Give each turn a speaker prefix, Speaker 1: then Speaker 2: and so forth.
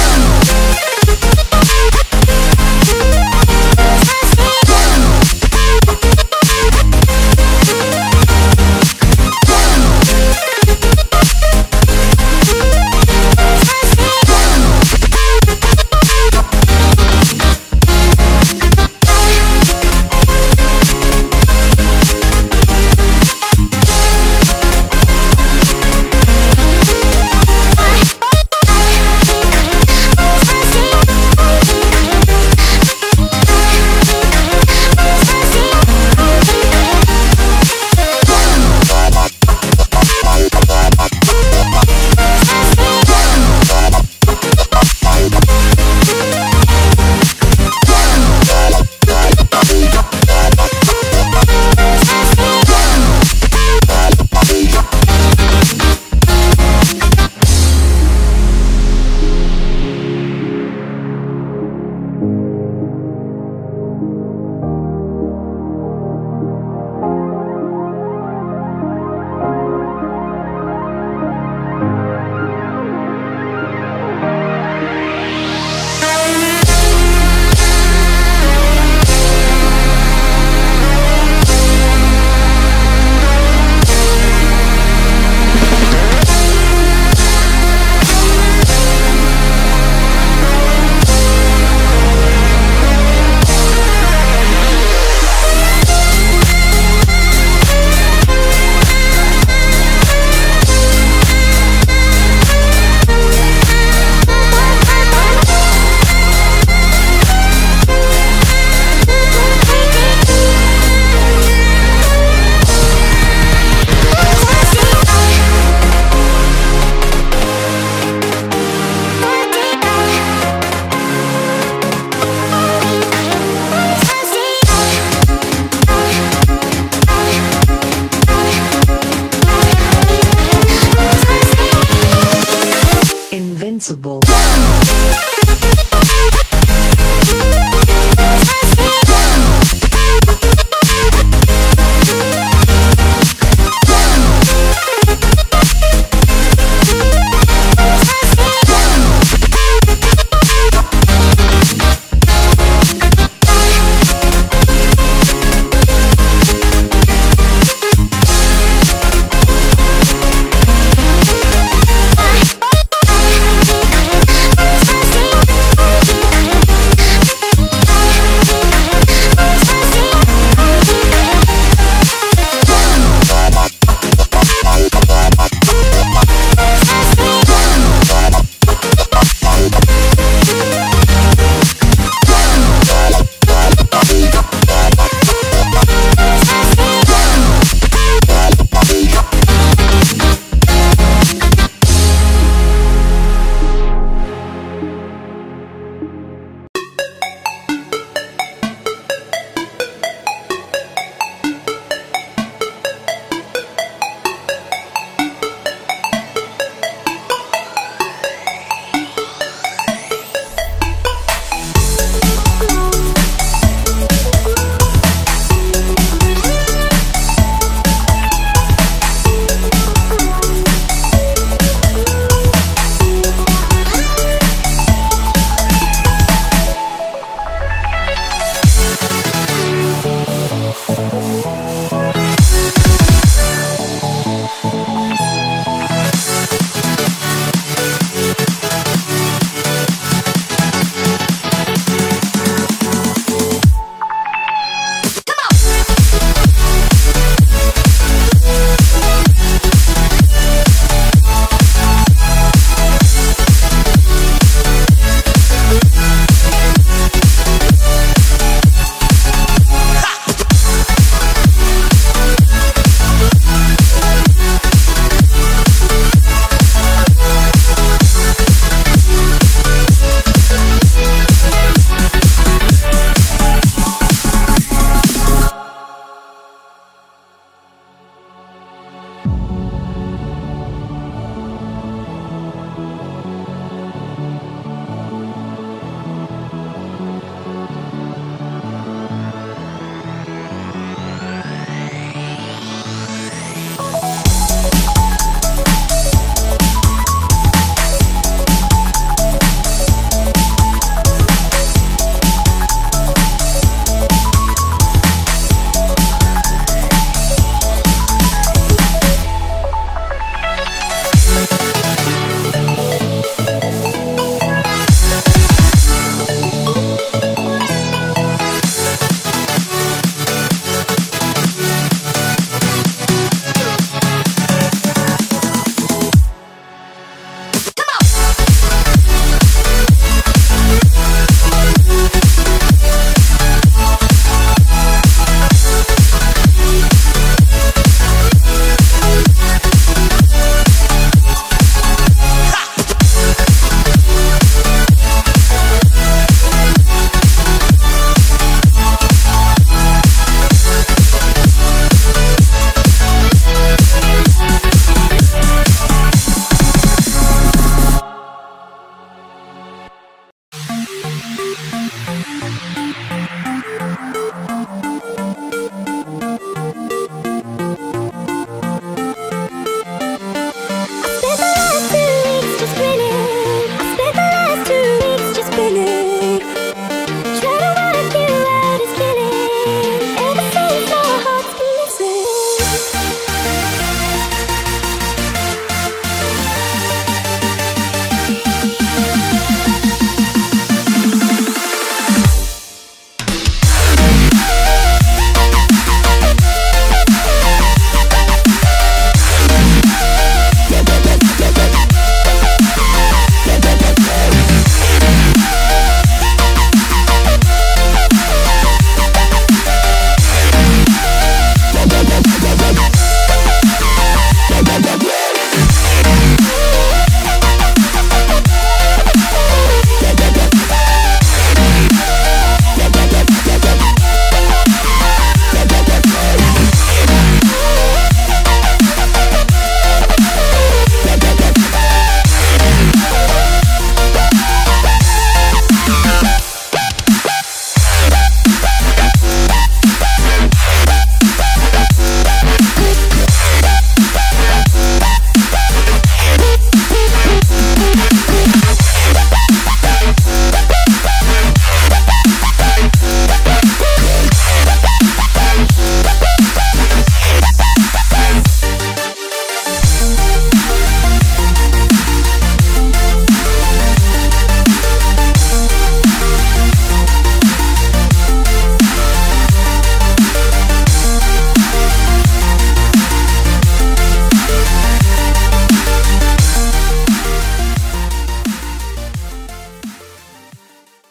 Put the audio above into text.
Speaker 1: One.